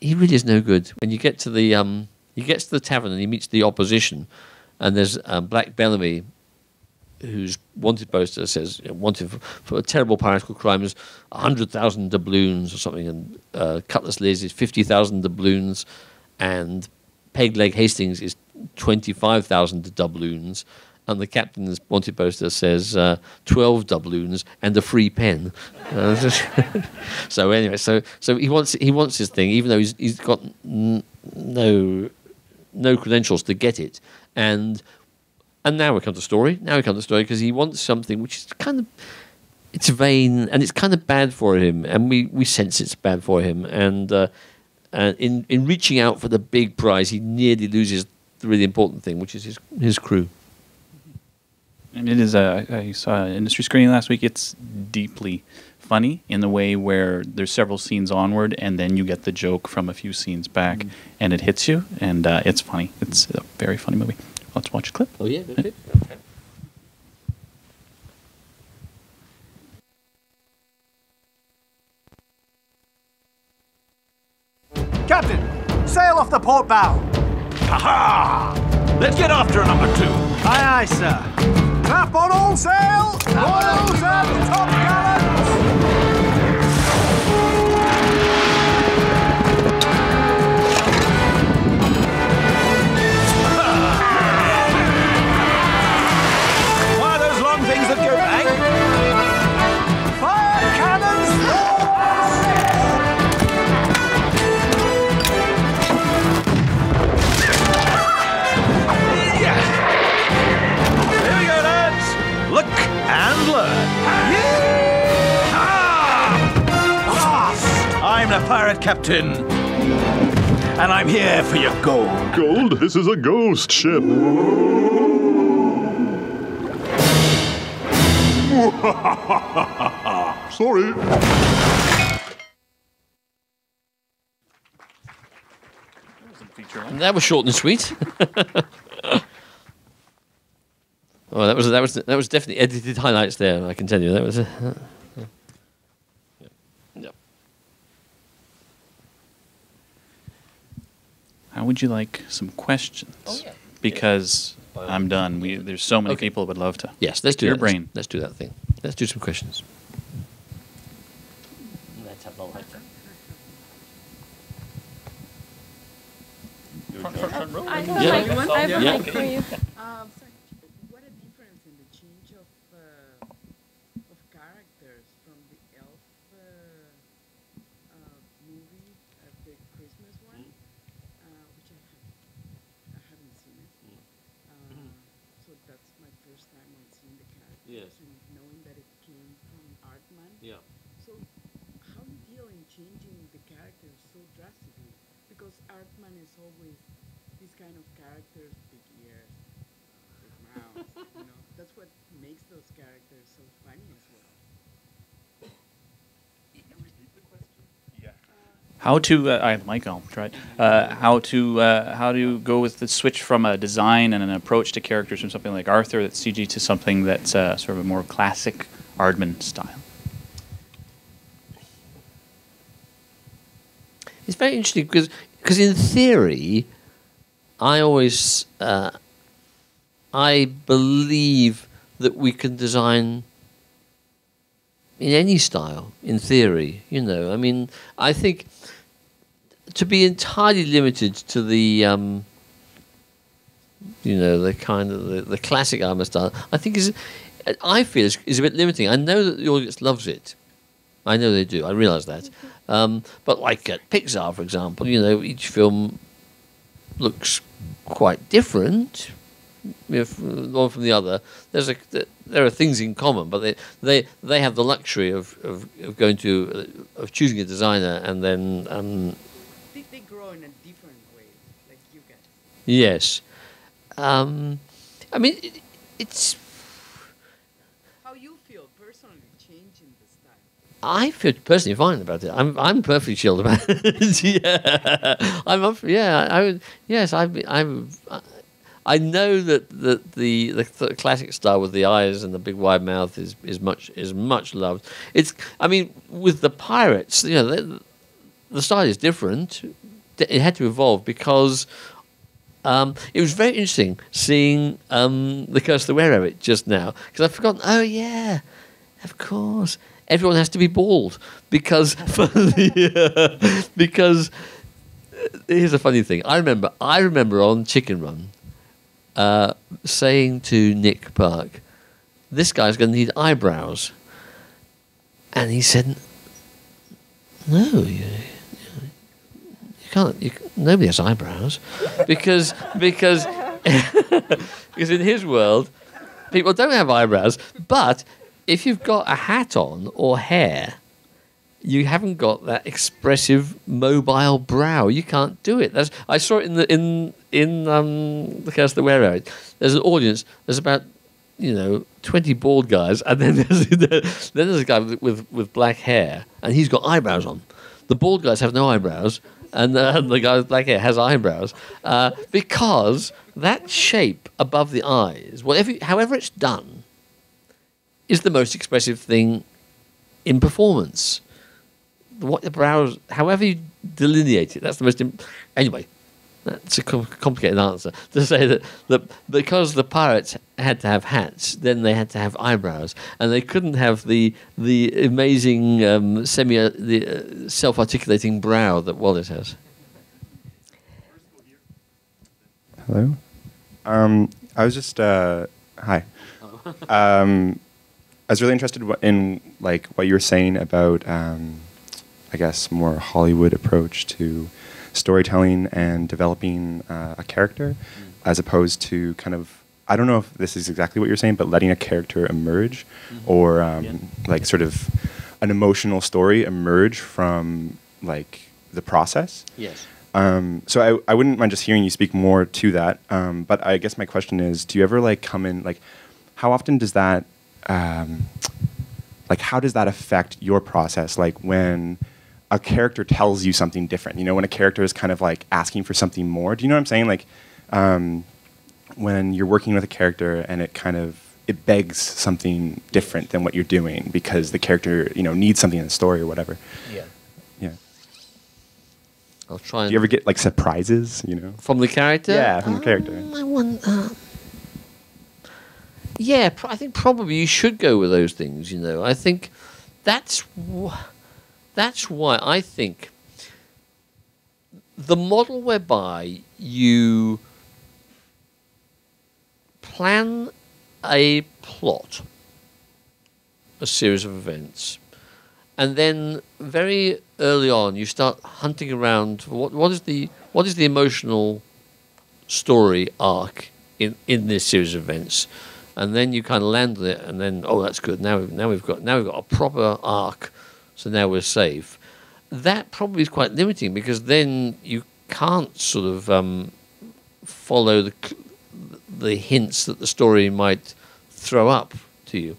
He really is no good. When you get to the um, he gets to the tavern and he meets the opposition, and there's um, Black Bellamy, whose wanted poster says you know, wanted for, for a terrible piratical crime is hundred thousand doubloons or something, and uh, Cutlass Liz is fifty thousand doubloons, and Peg Leg Hastings is twenty five thousand doubloons, and the captain's wanted poster says uh, twelve doubloons and a free pen. Uh, so anyway, so so he wants he wants his thing, even though he's he's got n- no no credentials to get it, and and now we come to story. Now we come to story because he wants something which is kind of it's vain and it's kind of bad for him, and we, we sense it's bad for him. And uh, and in in reaching out for the big prize, he nearly loses the really important thing, which is his his crew. And it is a, I saw an industry screening last week. It's deeply funny in the way where there's several scenes onward, and then you get the joke from a few scenes back, and it hits you, and uh, it's funny. It's a very funny movie. Let's watch a clip. Oh yeah, okay. Captain, sail off the port bow. Ha ha! Let's get after number two. Aye, aye, sir. Clap on all sail! Royals and top gallants! Pirate captain. And I'm here for your gold. Gold? This is a ghost ship. Sorry. That was short and sweet. oh, that was that was that was definitely edited highlights there. I can tell you that was. Uh, How would you like some questions? Oh, yeah. Because I'm done. We, there's so many Okay. people that would love to. yes, let's do Your that. brain. Let's, let's do that thing. Let's do some questions. Let's have the lighter. I have Yeah. a mic. I have a mic for you. Um, sorry, what a difference in the change of uh, of characters from the elf uh, uh, movie, uh, the Christmas one, uh, which I have I haven't seen it. Uh, so that's my first time on seeing the characters Yes. and knowing that it came from Aardman. Yeah. So how do you deal in changing the characters so drastically? Because Aardman is always these kind of characters, big ears, big mouth. you know, that's what makes those characters so funny as well. How to? Uh, I, Mike, I'll try it. Uh, how to? Uh, how to go with the switch from a design and an approach to characters from something like Arthur that's CG to something that's uh, sort of a more classic Aardman style. It's very interesting because because in theory, I always uh, I believe that we can design in any style. In theory, you know, I mean, I think to be entirely limited to the um, you know the kind of the, the classic Aardman style, I think is I feel is, is a bit limiting. I know that the audience loves it. I know they do. I realise that. Um, but like at Pixar, for example, you know, each film looks quite different if one from the other. There's a there are things in common, but they they, they have the luxury of, of, of going to uh, of choosing a designer and then um, They, they grow in a different way, like you guys. yes, um, I mean it, it's How you feel personally changing the style? I feel personally fine about it. I'm I'm perfectly chilled about it. yeah, I'm up. Yeah, I would. Yes, I'm. I'm. I know that the, the the th- classic style with the eyes and the big wide mouth is, is much is much loved. It's. I mean, with the pirates, you know, the, the style is different. It had to evolve because um, it was very interesting seeing um, the Curse of the just now because I've forgotten. Oh yeah, of course, everyone has to be bald because the, because uh, here's a funny thing. I remember I remember on Chicken Run uh, saying to Nick Park, "This guy's going to need eyebrows," and he said, "No, you, you can't. You, nobody has eyebrows because because because in his world, people don't have eyebrows. But if you've got a hat on or hair." You haven't got that expressive, mobile brow. You can't do it. That's, I saw it in the in in um, the of the Rabbit. There's an audience. There's about you know twenty bald guys, and then there's then there's a guy with, with with black hair, and he's got eyebrows on. The bald guys have no eyebrows, and uh, the guy with black hair has eyebrows uh, because that shape above the eyes, whatever, however it's done, is the most expressive thing in performance. What the brows, however you delineate it, that's the most. Anyway, That's a complicated answer to say that, that because the pirates had to have hats, then they had to have eyebrows, and they couldn't have the the amazing um, semi uh, the uh, self-articulating brow that Wallace has. Hello. Um, I was just uh, hi. Um, I was really interested in like what you were saying about, um, I guess, more Hollywood approach to storytelling and developing uh, a character, as opposed to kind of. I don't know if this is exactly what you're saying, but letting a character emerge, or um, like sort of an emotional story emerge from like the process. Yes. Um, so I, I wouldn't mind just hearing you speak more to that. Um, but I guess my question is, do you ever like come in like, how often does that, um, like, how does that affect your process? Like when a character tells you something different, you know, when a character is kind of like asking for something more. Do you know what I'm saying? Like, um, when you're working with a character and it kind of it begs something different than what you're doing because the character, you know, needs something in the story or whatever. Yeah. Yeah. I'll try. And Do you ever get like surprises? You know. from the character? Yeah, from the character. I want. Uh, yeah, pr- I think probably you should go with those things. You know, I think that's wh- that's why I think the model whereby you plan a plot, a series of events, and then very early on you start hunting around what what is the what is the emotional story arc in in this series of events. And then you kind of land on it and then oh that's good. Now we've, now we've got now we've got a proper arc so now we're safe that probably is quite limiting because then you can't sort of um, follow the the hints that the story might throw up to you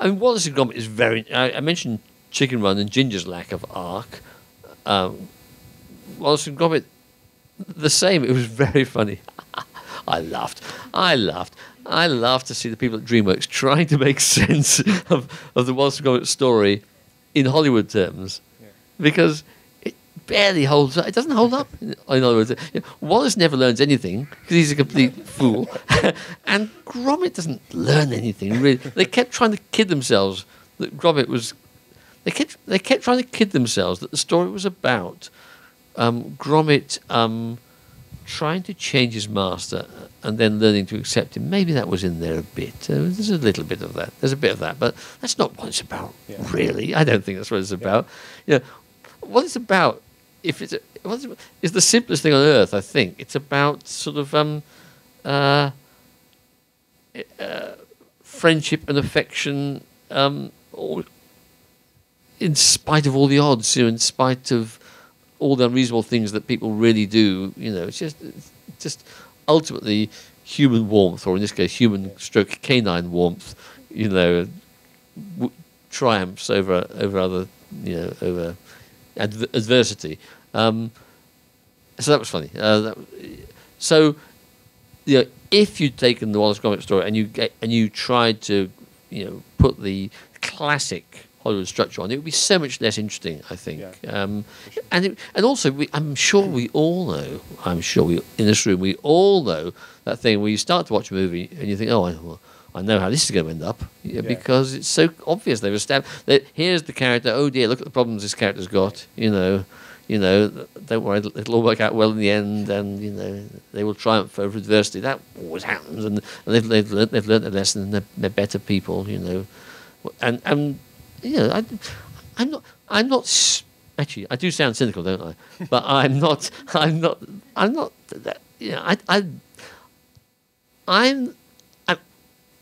I mean, Wallace and Gromit is very. I, I mentioned Chicken Run and Ginger's lack of arc. Um, Wallace and Gromit, the same. It was very funny. I laughed. I laughed. I laughed to see the people at DreamWorks trying to make sense of, of the Wallace and Gromit story in Hollywood terms, because it barely holds up. It doesn't hold up. In other words, you know, Wallace never learns anything because he's a complete fool, and Gromit doesn't learn anything really. They kept trying to kid themselves that Gromit was. They kept they kept trying to kid themselves that the story was about um, Gromit um, trying to change his master and then learning to accept him. Maybe that was in there a bit. Uh, there's a little bit of that. There's a bit of that, but that's not what it's about, really. I don't think that's what it's about. You know, what it's about, if it's, a, what it's, is the simplest thing on earth. I think it's about sort of um, uh, uh, friendship and affection. Um, all, in spite of all the odds, you know, in spite of all the unreasonable things that people really do, you know, it's just, it's just ultimately human warmth, or in this case, human stroke canine warmth, you know, triumphs over over other, you know, over adver- adversity. Um, so that was funny. Uh, that, so, you know, if you'd taken the Wallace Gromit story and you and you tried to, you know, put the classic Hollywood structure on, it would be so much less interesting, I think. Um, and it, and also, we, I'm sure we all know. I'm sure we in this room we all know that thing where you start to watch a movie and you think, oh, I, well, I know how this is going to end up yeah, because it's so obvious. They've established that here's the character. Oh dear, look at the problems this character's got. You know, you know, don't worry, it'll all work out well in the end, and you know they will triumph over adversity. That always happens, and, and they've they've learned, they've learned a lesson, and they're, they're better people. You know, and and know, I, I'm not I'm not. Actually, I do sound cynical, don't I? But I'm not. I'm not. I'm not. That, you know, I, I, I'm, i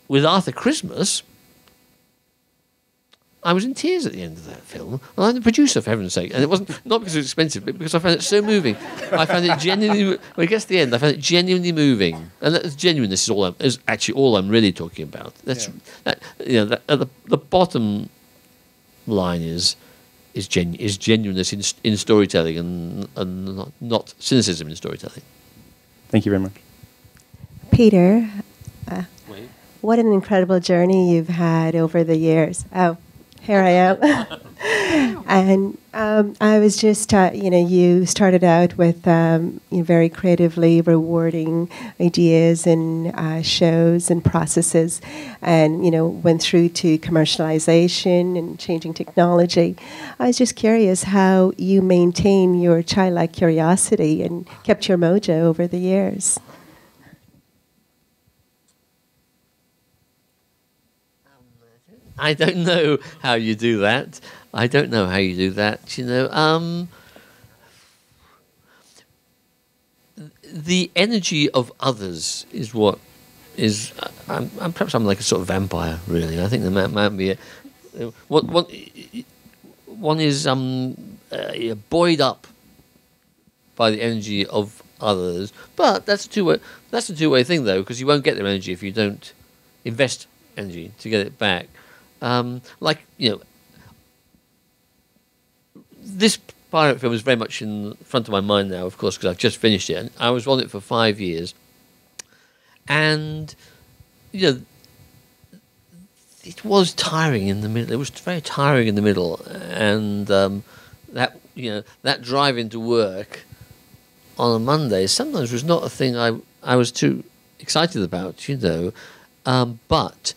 with Arthur Christmas. I was in tears at the end of that film, and I'm the producer, for heaven's sake. And it wasn't not because it was expensive, but because I found it so moving. I found it genuinely. Well, I guess the end, I found it genuinely moving, and that genuineness is all. I'm, is actually all I'm really talking about. That's that. You know, that, at the the bottom line is is genu- is genuineness in in storytelling, and and not, not cynicism in storytelling. Thank you very much. Peter, uh, what an incredible journey you've had over the years. Oh, here I am. and um, I was just, uh, you know, you started out with um, you know, very creatively rewarding ideas and uh, shows and processes, and you know, went through to commercialization and changing technology. I was just curious how you maintain your childlike curiosity and kept your mojo over the years. I don't know how you do that. I don't know how you do that. You know, um, the energy of others is what is. I'm, I'm, perhaps I'm like a sort of vampire, really. I think there might, might be a, one, one, one is um, uh, buoyed up by the energy of others, but that's a two way. That's a two way thing, though, because you won't get their energy if you don't invest energy to get it back. Um, like you know, this pirate film is very much in front of my mind now, of course, because I've just finished it. And I was on it for five years, and you know, it was tiring in the middle. It was very tiring in the middle, and um, that you know that drive into work on a Monday sometimes was not a thing I I was too excited about, you know, um, but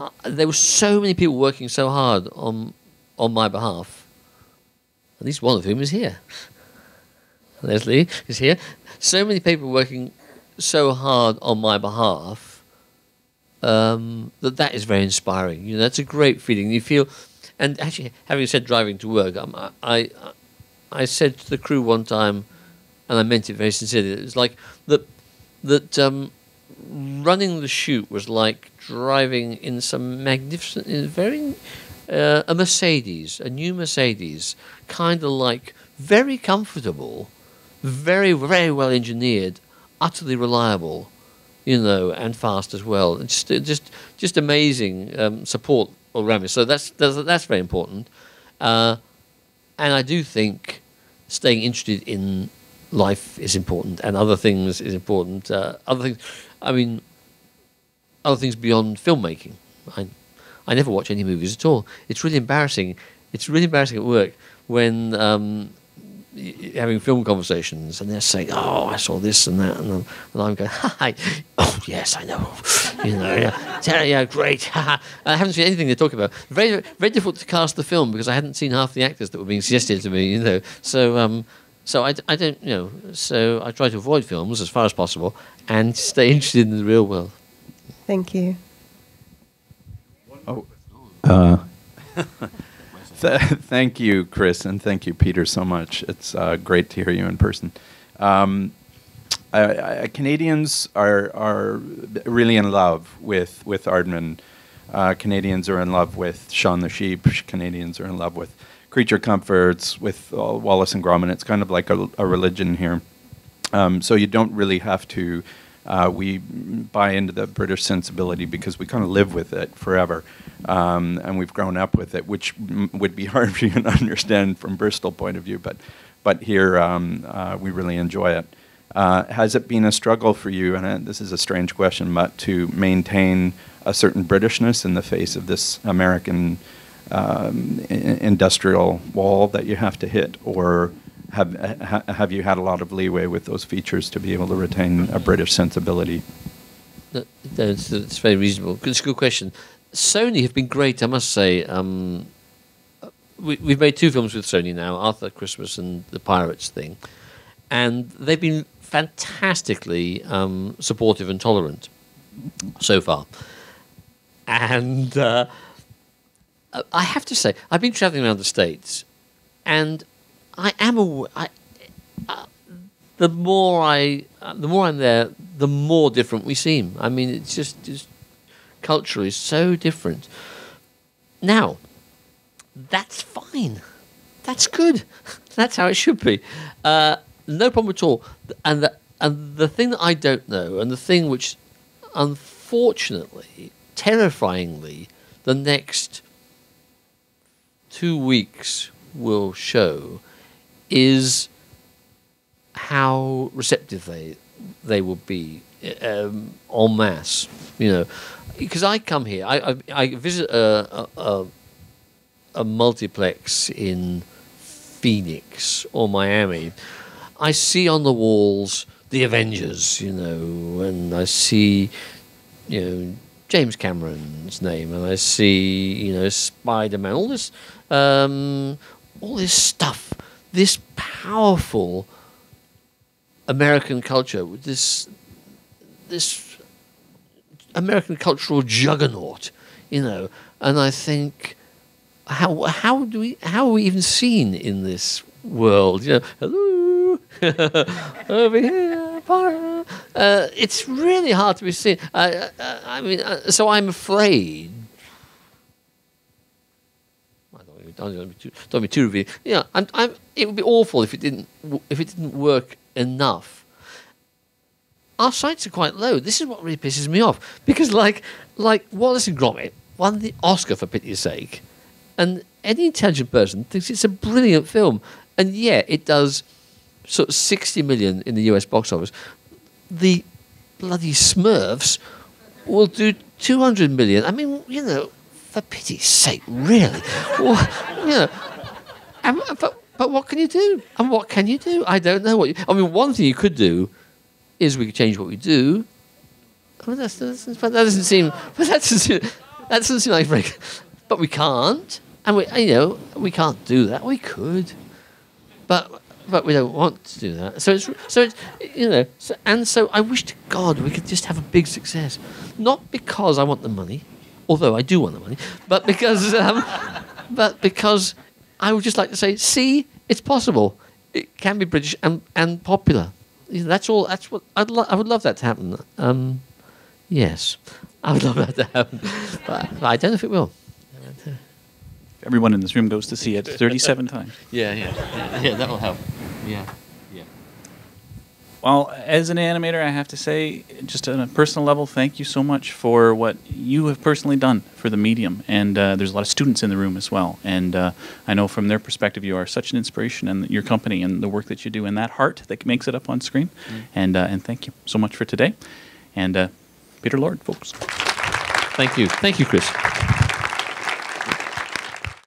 uh, there were so many people working so hard on on my behalf. At least one of whom is here. Leslie is here. So many people working so hard on my behalf um, that that is very inspiring. You know, that's a great feeling. You feel, and actually, having said driving to work, um, I, I, I said to the crew one time, and I meant it very sincerely. It was like that that um, running the shoot was like driving in some magnificent, in very uh, a Mercedes, a new Mercedes, kind of like very comfortable, very very well engineered, utterly reliable, you know, and fast as well. Just just just amazing um, support around me. So that's that's, that's very important, uh, and I do think staying interested in life is important, and other things is important. Uh, other things, I mean, other things beyond filmmaking. I, I never watch any movies at all. It's really embarrassing. It's really embarrassing at work when um, having film conversations and they're saying, "Oh, I saw this and that," and, and I'm going, "Hi, oh yes, I know, you know, yeah, yeah, yeah great." I haven't seen anything they're talking about. Very, very difficult to cast the film because I hadn't seen half the actors that were being suggested to me, you know. So, um, so I, I don't, you know, so I try to avoid films as far as possible and stay interested in the real world. Thank you. Oh, uh, th- thank you, Chris, and thank you, Peter, so much. It's uh, great to hear you in person. Um, I, I, Canadians are are really in love with with Aardman. Uh, Canadians are in love with Shaun the Sheep. Canadians are in love with Creature Comforts, with uh, Wallace and Gromit. It's kind of like a, a religion here. Um, so you don't really have to uh, we buy into the British sensibility because we kind of live with it forever, um, and we've grown up with it, which would be hard for you to understand from Bristol point of view. But but here um, uh, we really enjoy it. Uh, has it been a struggle for you? And uh, this is a strange question, but to maintain a certain Britishness in the face of this American um, industrial wall that you have to hit, or have ha, have you had a lot of leeway with those features to be able to retain a British sensibility? No, it's, it's very reasonable. It's a good question. Sony have been great, I must say. Um, we, we've made two films with Sony now, Arthur Christmas and the Pirates thing, and they've been fantastically um, supportive and tolerant so far. And uh, I have to say, I've been traveling around the States, and I am a. I, uh, the more I, uh, the more I'm there, the more different we seem. I mean, it's just, just culturally so different. Now, that's fine. That's good. That's how it should be. Uh, no problem at all. And the, and the thing that I don't know, and the thing which, unfortunately, terrifyingly, the next two weeks will show is how receptive they they will be um, en masse. You know, because I come here, I I, I visit a, a, a multiplex in Phoenix or Miami, I see on the walls the Avengers, you know, and I see, you know, James Cameron's name, and I see, you know, Spider Man, all this, um, all this stuff, this powerful American culture, this, this American cultural juggernaut, you know, and I think, how how do we how are we even seen in this world? You know, hello, over here. Uh, it's really hard to be seen. I, I, I mean, uh, so I'm afraid. I don't, be too, don't be too revealing. Yeah, I'm, I'm, it would be awful if it didn't if it didn't work enough. Our sights are quite low. This is what really pisses me off because, like, like Wallace and Gromit won the Oscar for pity's sake, and any intelligent person thinks it's a brilliant film, and yeah, it does sort of 60 million in the US box office. The bloody Smurfs will do 200 million. I mean, you know, for pity's sake, really? well, you know, and, but, but what can you do? And what can you do? I don't know what you, I mean, one thing you could do is we could change what we do. But that doesn't seem, but that doesn't seem, that doesn't seem like but we can't. And we, you know, we can't do that. We could, but but we don't want to do that. So it's so it's you know, so, and so I wish to God we could just have a big success, not because I want the money, although I do want the money, but because um, but because I would just like to say, see, it's possible. It can be British and and popular. You know, that's all. That's what I'd lo- I would love that to happen. Um, yes, I would love that to happen, but, I don't know if it will. Everyone in this room goes to see it 37 times. Yeah, yeah, yeah, yeah that'll help. Yeah. Well, as an animator, I have to say, just on a personal level, thank you so much for what you have personally done for the medium. And uh, there's a lot of students in the room as well. And uh, I know from their perspective, you are such an inspiration and your company and the work that you do and that heart that makes it up on screen. Mm. And uh, and thank you so much for today. And uh, Peter Lord, folks. Thank you. Thank you, Chris.